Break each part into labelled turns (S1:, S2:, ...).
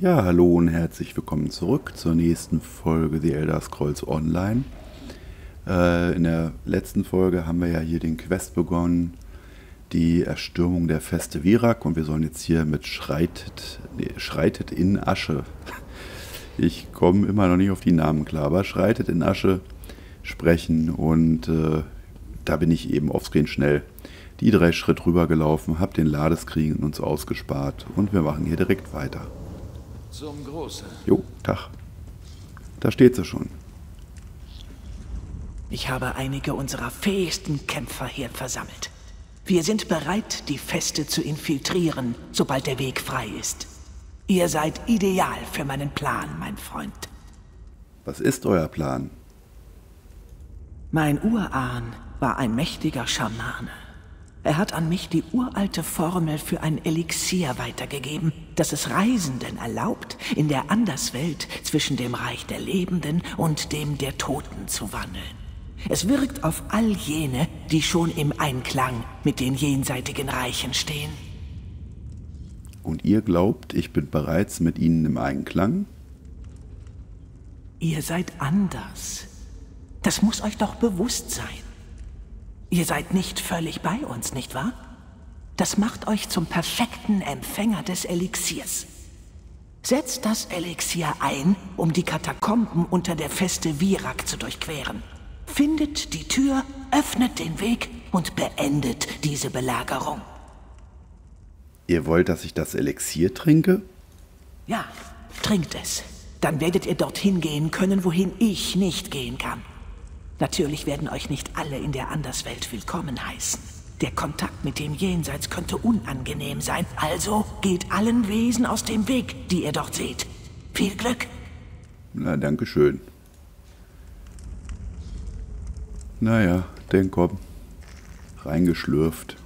S1: Ja, hallo und herzlich willkommen zurück zur nächsten Folge The Elder Scrolls Online. Äh, in der letzten Folge haben wir ja hier den Quest begonnen, die Erstürmung der Feste Virak und wir sollen jetzt hier mit Schreitet, nee, Schreitet in Asche, ich komme immer noch nicht auf die Namen klar, aber Schreitet in Asche sprechen und äh, da bin ich eben offscreen schnell die drei Schritt rübergelaufen, hab den Ladescreen uns ausgespart und wir machen hier direkt weiter.
S2: Zum Großen.
S1: Jo, Tag. Da steht sie schon.
S3: Ich habe einige unserer fähigsten Kämpfer hier versammelt. Wir sind bereit, die Feste zu infiltrieren, sobald der Weg frei ist. Ihr seid ideal für meinen Plan, mein Freund.
S1: Was ist euer Plan?
S3: Mein Urahn war ein mächtiger Schamane. Er hat an mich die uralte Formel für ein Elixier weitergegeben, das es Reisenden erlaubt, in der Anderswelt zwischen dem Reich der Lebenden und dem der Toten zu wandeln. Es wirkt auf all jene, die schon im Einklang mit den jenseitigen Reichen stehen.
S1: Und ihr glaubt, ich bin bereits mit ihnen im Einklang?
S3: Ihr seid anders. Das muss euch doch bewusst sein. Ihr seid nicht völlig bei uns, nicht wahr? Das macht euch zum perfekten Empfänger des Elixiers. Setzt das Elixier ein, um die Katakomben unter der Feste Virak zu durchqueren. Findet die Tür, öffnet den Weg und beendet diese Belagerung.
S1: Ihr wollt, dass ich das Elixier trinke?
S3: Ja, trinkt es. Dann werdet ihr dorthin gehen können, wohin ich nicht gehen kann. Natürlich werden euch nicht alle in der Anderswelt willkommen heißen. Der Kontakt mit dem Jenseits könnte unangenehm sein. Also geht allen Wesen aus dem Weg, die ihr dort seht. Viel Glück.
S1: Na, danke schön. Naja, den komm. Reingeschlürft.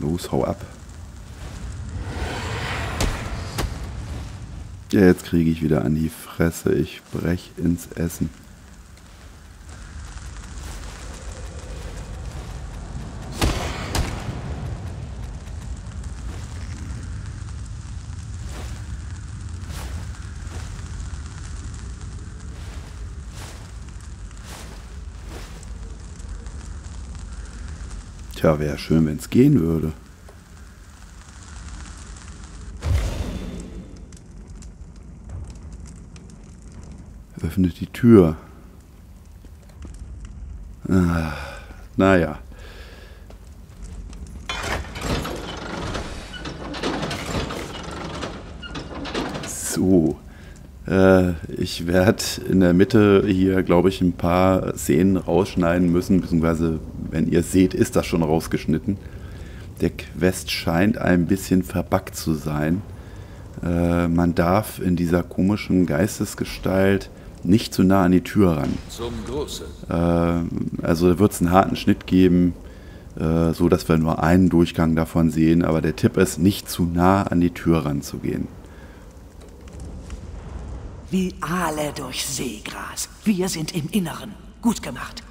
S1: Los, hau ab. Ja, jetzt kriege ich wieder an die Fresse. Ich brech ins Essen. Tja, wäre schön, wenn es gehen würde. Öffnet die Tür. Ah, naja. So. Äh, ich werde in der Mitte hier, glaube ich, ein paar Szenen rausschneiden müssen, beziehungsweise, wenn ihr seht, ist das schon rausgeschnitten. Der Quest scheint ein bisschen verbackt zu sein. Äh, man darf in dieser komischen Geistesgestalt nicht zu nah an die Tür ran.
S2: Zum Großen.
S1: Äh, also da wird es einen harten Schnitt geben, äh, so dass wir nur einen Durchgang davon sehen. Aber der Tipp ist, nicht zu nah an die Tür ranzugehen.
S3: Wie Aale durch Seegras. Wir sind im Inneren. Gut gemacht.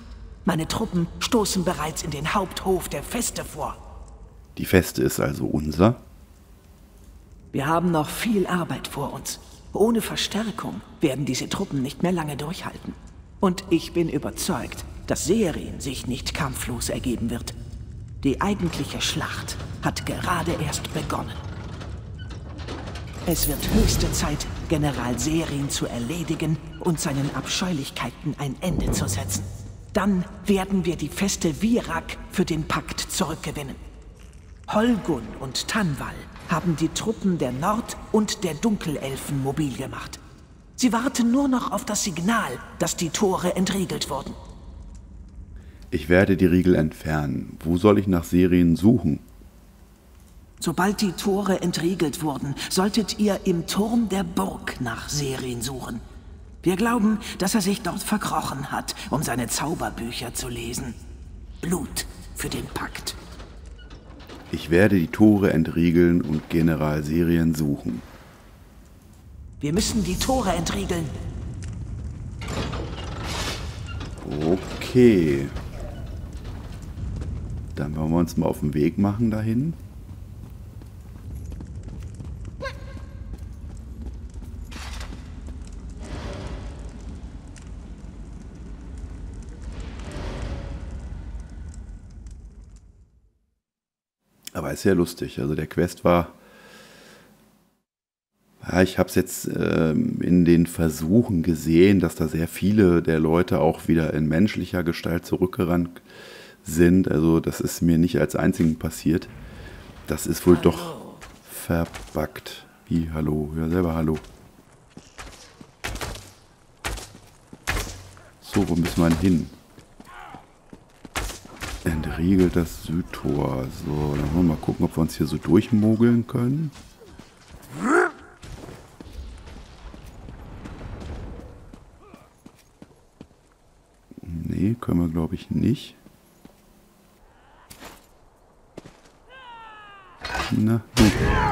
S3: Meine Truppen stoßen bereits in den Haupthof der Feste vor.
S1: Die Feste ist also unser.
S3: Wir haben noch viel Arbeit vor uns. Ohne Verstärkung werden diese Truppen nicht mehr lange durchhalten. Und ich bin überzeugt, dass Serin sich nicht kampflos ergeben wird. Die eigentliche Schlacht hat gerade erst begonnen. Es wird höchste Zeit, General Serin zu erledigen und seinen Abscheulichkeiten ein Ende zu setzen. Dann werden wir die Feste Virak für den Pakt zurückgewinnen. Holgun und Tanwal haben die Truppen der Nord- und der Dunkelelfen mobil gemacht. Sie warten nur noch auf das Signal, dass die Tore entriegelt wurden.
S1: Ich werde die Riegel entfernen. Wo soll ich nach Serien suchen?
S3: Sobald die Tore entriegelt wurden, solltet ihr im Turm der Burg nach Serien suchen. Wir glauben, dass er sich dort verkrochen hat, um seine Zauberbücher zu lesen. Blut für den Pakt.
S1: Ich werde die Tore entriegeln und General Serien suchen.
S3: Wir müssen die Tore entriegeln.
S1: Okay. Dann wollen wir uns mal auf den Weg machen dahin. Aber ist ja lustig. Also der Quest war ja, ich habe es jetzt ähm, in den Versuchen gesehen, dass da sehr viele der Leute auch wieder in menschlicher Gestalt zurückgerannt sind. Also das ist mir nicht als einzigen passiert. Das ist wohl hallo. doch verbuggt. Wie, hallo? Ja, selber hallo. So, wo müssen wir hin? Entriegelt das Südtor. So, dann wollen wir mal gucken, ob wir uns hier so durchmogeln können. Nee, können wir glaube ich nicht. Na, gut.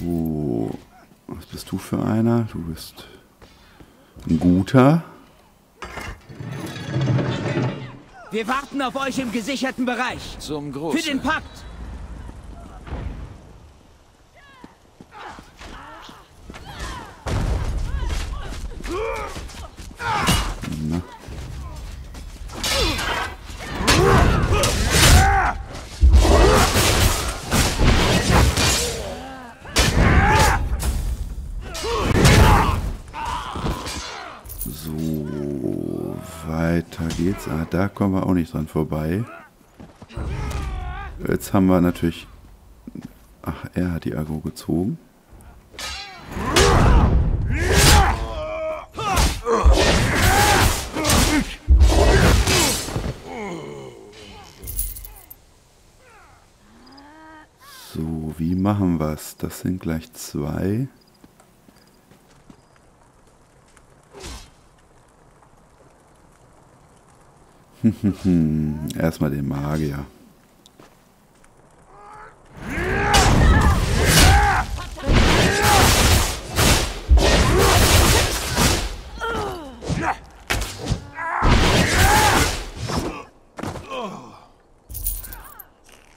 S1: So, was bist du für einer? Du bist ein guter.
S3: Wir warten auf euch im gesicherten Bereich.
S2: Zum Großen.
S3: Für den Pakt.
S1: Weiter geht's. Ah, da kommen wir auch nicht dran vorbei. Jetzt haben wir natürlich... Ach, er hat die Agro gezogen. So, wie machen wir es? Das sind gleich zwei. Erstmal den Magier.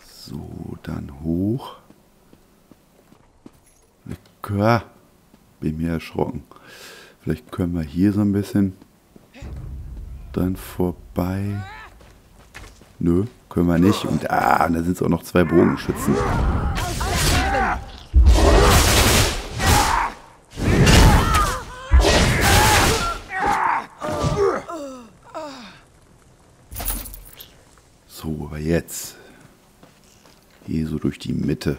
S1: So, dann hoch. Bin mir erschrocken. Vielleicht können wir hier so ein bisschen dann vorbei. Nö, können wir nicht. Und ah, da sind es auch noch zwei Bogenschützen. So, aber jetzt. Hier so durch die Mitte.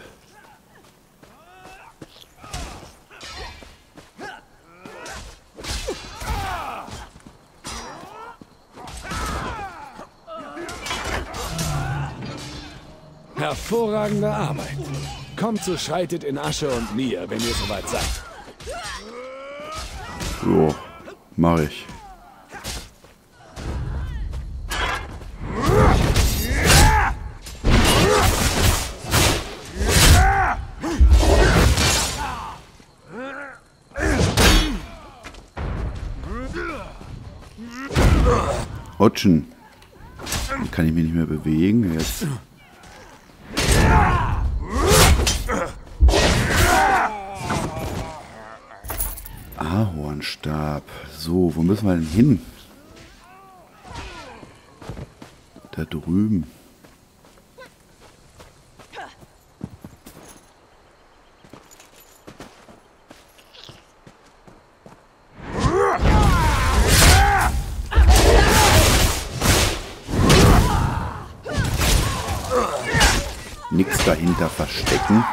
S2: Hervorragende Arbeit. Kommt so schreitet in Asche und Nier, wenn ihr soweit seid.
S1: So, mach ich. Hotschen. Kann ich mich nicht mehr bewegen jetzt. Eisenbahnstab. So, wo müssen wir denn hin? Da drüben. Nichts dahinter verstecken.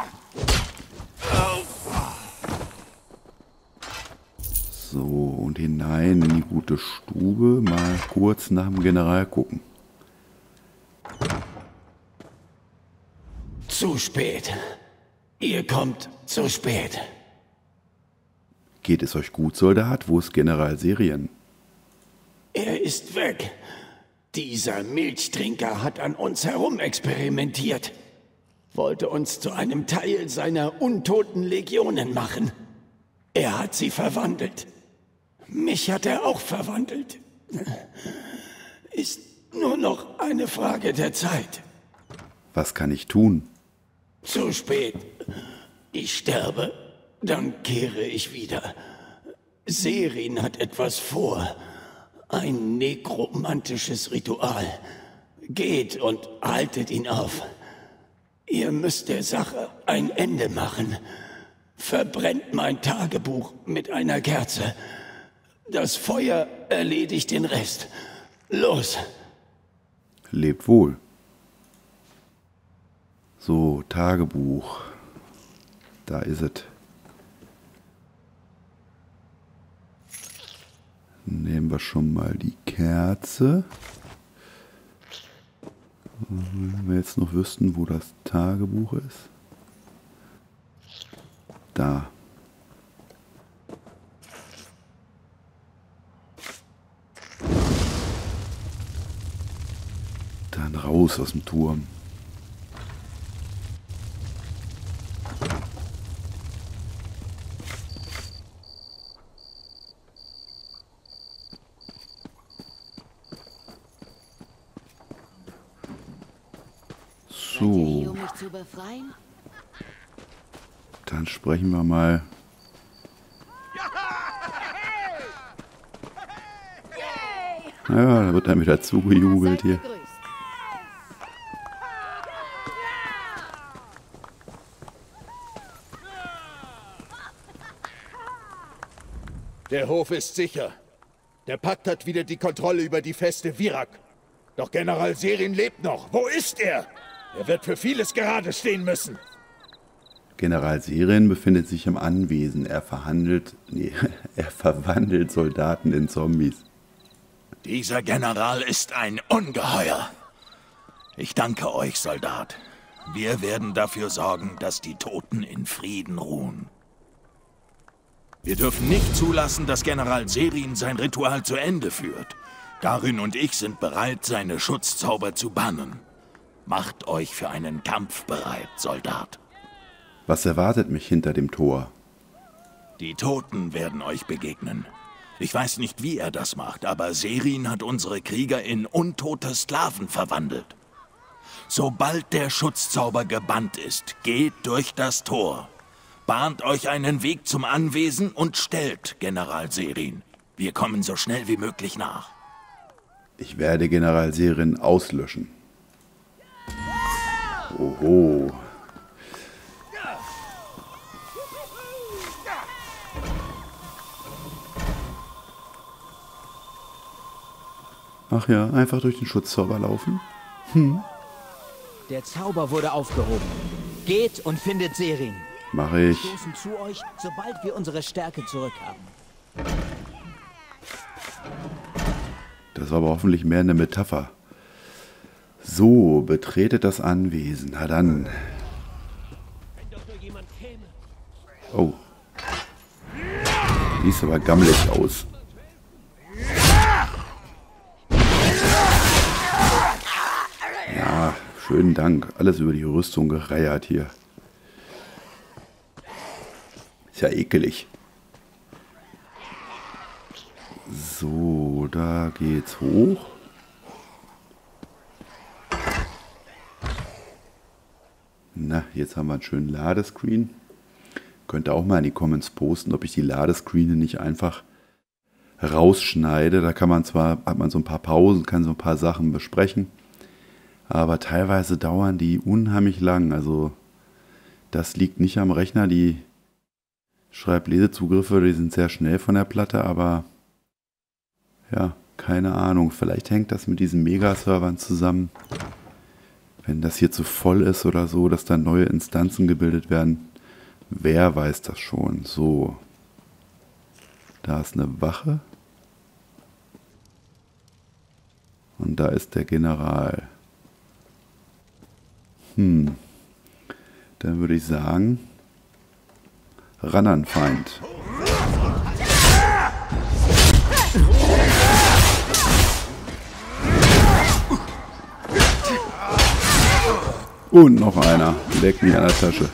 S1: Mal kurz nach dem General gucken.
S4: Zu spät. Ihr kommt zu spät.
S1: Geht es euch gut, Soldat? Wo ist General Serien?
S4: Er ist weg. Dieser Milchtrinker hat an uns herumexperimentiert. Wollte uns zu einem Teil seiner untoten Legionen machen. Er hat sie verwandelt. Mich hat er auch verwandelt. Ist nur noch eine Frage der Zeit.
S1: Was kann ich tun?
S4: Zu spät. Ich sterbe, dann kehre ich wieder. Serin hat etwas vor. Ein nekromantisches Ritual. Geht und haltet ihn auf. Ihr müsst der Sache ein Ende machen. Verbrennt mein Tagebuch mit einer Kerze. Das Feuer erledigt den Rest. Los!
S1: Lebt wohl. So, Tagebuch. Da ist es. Nehmen wir schon mal die Kerze. Wenn wir jetzt noch wüssten, wo das Tagebuch ist. Da. Dann raus aus dem Turm. So, dann sprechen wir mal. Ja, da wird dann wieder zugejubelt hier.
S2: Der Hof ist sicher. Der Pakt hat wieder die Kontrolle über die Feste Virak. Doch General Serin lebt noch. Wo ist er? Er wird für vieles gerade stehen müssen.
S1: General Serien befindet sich im Anwesen. Er verhandelt, nee, er verwandelt Soldaten in Zombies.
S5: Dieser General ist ein Ungeheuer. Ich danke euch, Soldat. Wir werden dafür sorgen, dass die Toten in Frieden ruhen. Wir dürfen nicht zulassen, dass General Serin sein Ritual zu Ende führt. Darin und ich sind bereit, seine Schutzzauber zu bannen. Macht euch für einen Kampf bereit, Soldat.
S1: Was erwartet mich hinter dem Tor?
S5: Die Toten werden euch begegnen. Ich weiß nicht, wie er das macht, aber Serin hat unsere Krieger in untote Sklaven verwandelt. Sobald der Schutzzauber gebannt ist, geht durch das Tor. Bahnt euch einen Weg zum Anwesen und stellt General Serin. Wir kommen so schnell wie möglich nach.
S1: Ich werde General Serin auslöschen. Oho. Ach ja, einfach durch den Schutzzauber laufen.
S6: Der Zauber wurde aufgehoben. Geht und findet Serin.
S1: Mache ich.
S6: stoßen zu euch, sobald wir unsere Stärke zurückhaben.
S1: Das war aber hoffentlich mehr eine Metapher. So, betretet das Anwesen. Na dann. Oh. Die ist aber gammelig aus. Ja, schönen Dank. Alles über die Rüstung gereiert hier. Ist ja ekelig. So, da geht's hoch. Na, jetzt haben wir einen schönen Ladescreen. Könnt ihr auch mal in die Comments posten, ob ich die Ladescreene nicht einfach rausschneide. Da kann man zwar, hat man so ein paar Pausen, kann so ein paar Sachen besprechen, aber teilweise dauern die unheimlich lang. Also das liegt nicht am Rechner. Die Schreiblesezugriffe, die sind sehr schnell von der Platte, aber ja, keine Ahnung. Vielleicht hängt das mit diesen Megaservern zusammen. Wenn das hier zu voll ist oder so, dass da neue Instanzen gebildet werden, wer weiß das schon? So. Da ist eine Wache. Und da ist der General. Hm. Dann würde ich sagen, ran an Feind. Und noch einer. Leck mir an der Tasche.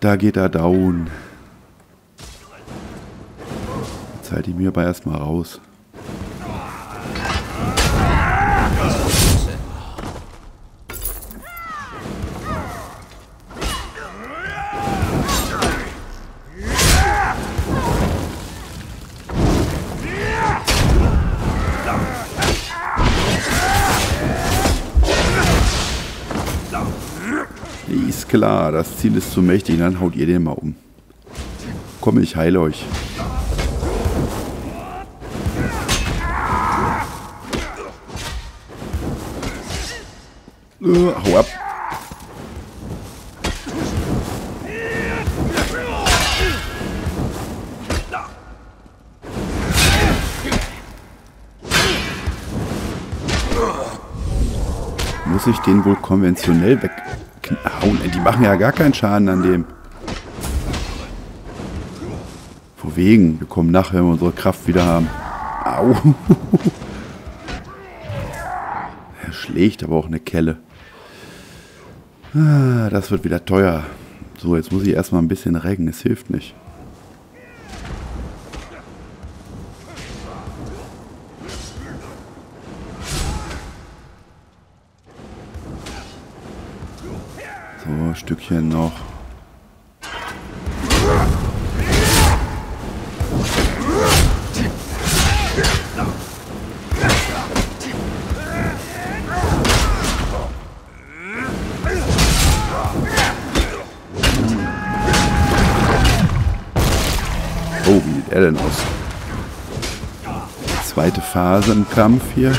S1: Da geht er down. Jetzt halte ich mir aber erstmal raus. Klar, das Ziel ist zu mächtig, dann haut ihr den mal um. Komm, ich heile euch. Uh, hau ab. Muss ich den wohl konventionell weghauen? Die machen ja gar keinen Schaden an dem. Vor wegen, wir kommen nachher, wenn wir unsere Kraft wieder haben. Au. Er schlägt aber auch eine Kelle. Ah, das wird wieder teuer. So, jetzt muss ich erstmal ein bisschen reggen. Es hilft nicht. So, Stückchen noch. Oh, wie sieht er denn aus? Zweite Phase im Kampf hier.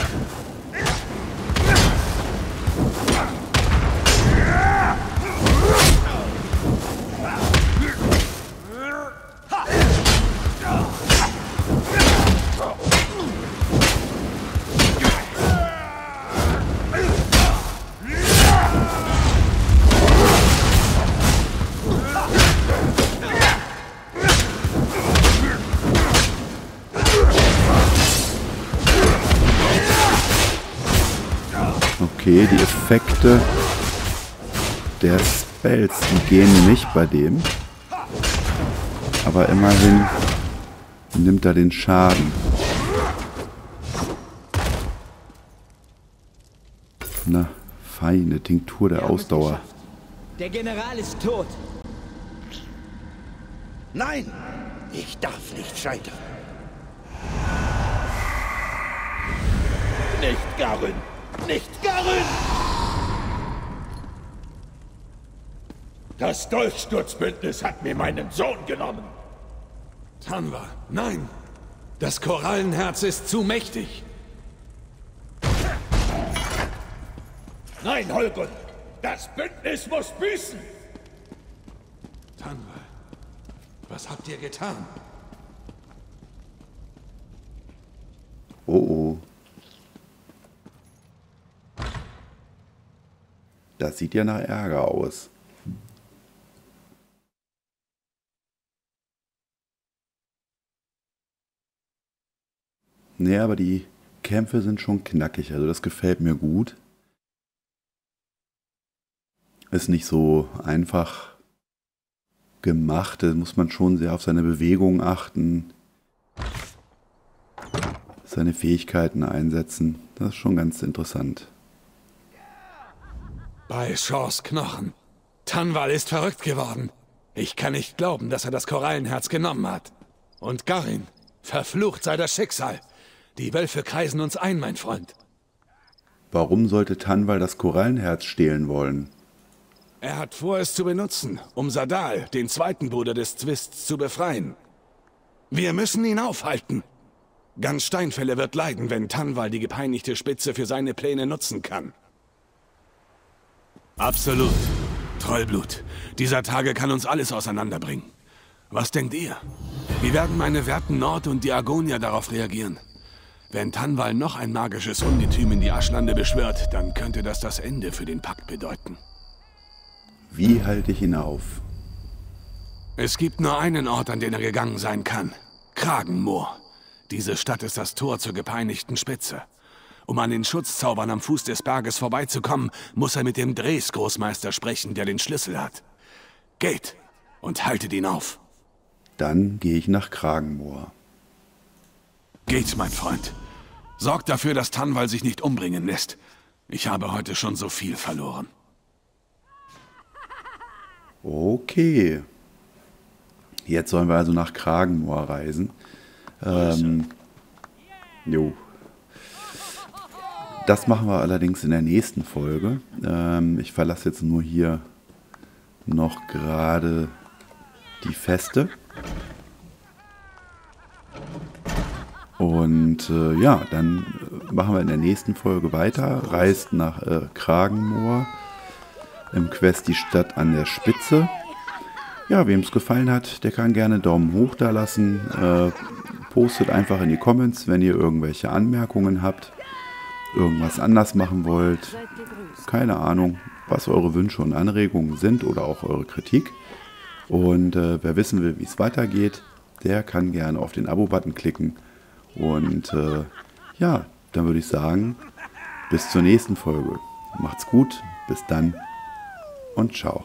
S1: Effekte der Spells, die gehen nicht bei dem. Aber immerhin nimmt er den Schaden. Na, feine Tinktur der Ausdauer.
S6: Der General ist tot.
S2: Nein! Ich darf nicht scheitern. Nicht Garin! Nicht Garin! Das Dolchsturzbündnis hat mir meinen Sohn genommen.
S7: Tanwa, nein! Das Korallenherz ist zu mächtig.
S2: Nein, Holgun! Das Bündnis muss büßen!
S7: Tanwa, was habt ihr getan?
S1: Oh oh. Das sieht ja nach Ärger aus. Nee, aber die Kämpfe sind schon knackig, also das gefällt mir gut. Ist nicht so einfach gemacht, da muss man schon sehr auf seine Bewegungen achten, seine Fähigkeiten einsetzen. Das ist schon ganz interessant.
S7: Bei Shaws Knochen. Tanwal ist verrückt geworden. Ich kann nicht glauben, dass er das Korallenherz genommen hat. Und Garin, verflucht sei das Schicksal. Die Wölfe kreisen uns ein, mein Freund.
S1: Warum sollte Tanwal das Korallenherz stehlen wollen?
S7: Er hat vor, es zu benutzen, um Sadal, den zweiten Bruder des Twists, zu befreien. Wir müssen ihn aufhalten. Ganz Steinfälle wird leiden, wenn Tanwal die gepeinigte Spitze für seine Pläne nutzen kann. Absolut. Trollblut. Dieser Tage kann uns alles auseinanderbringen. Was denkt ihr? Wie werden meine werten Nord und die Agonia darauf reagieren? Wenn Tanwal noch ein magisches Ungetüm in die Aschlande beschwört, dann könnte das das Ende für den Pakt bedeuten.
S1: Wie halte ich ihn auf?
S7: Es gibt nur einen Ort, an den er gegangen sein kann. Kragenmoor. Diese Stadt ist das Tor zur gepeinigten Spitze. Um an den Schutzzaubern am Fuß des Berges vorbeizukommen, muss er mit dem Dres-Großmeister sprechen, der den Schlüssel hat. Geht und haltet ihn auf.
S1: Dann gehe ich nach Kragenmoor.
S7: Geht, mein Freund. Sorgt dafür, dass Tanwal sich nicht umbringen lässt. Ich habe heute schon so viel verloren.
S1: Okay. Jetzt sollen wir also nach Kragenmoor reisen. Ähm, jo. Das machen wir allerdings in der nächsten Folge. Ähm, ich verlasse jetzt nur hier noch gerade die Feste. Und äh, ja, dann machen wir in der nächsten Folge weiter. Reist nach äh, Kragenmoor im Quest die Stadt an der Spitze. Ja, wem es gefallen hat, der kann gerne Daumen hoch da lassen. Äh, postet einfach in die Comments, wenn ihr irgendwelche Anmerkungen habt, irgendwas anders machen wollt. Keine Ahnung, was eure Wünsche und Anregungen sind oder auch eure Kritik. Und äh, wer wissen will, wie es weitergeht, der kann gerne auf den Abo-Button klicken und äh, ja, dann würde ich sagen, bis zur nächsten Folge. Macht's gut, bis dann und ciao.